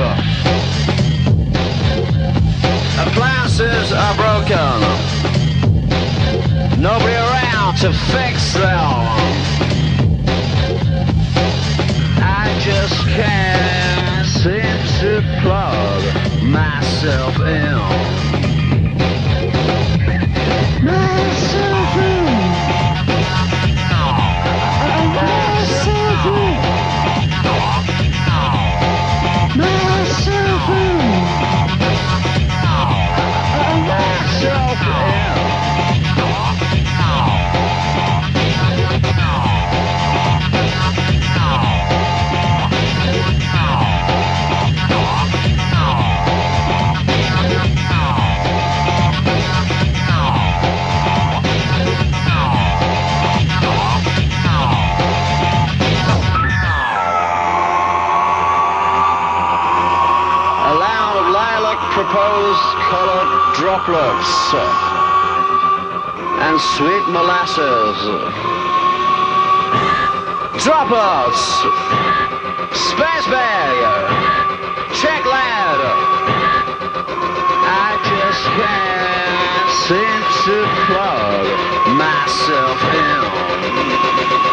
paper. Appliances are broken. Nobody around to fix them. I just can't seem to plug myself in. rose-colored droplets and sweet molasses. Droplets! space barrier, check ladder. I just can't seem to plug myself in.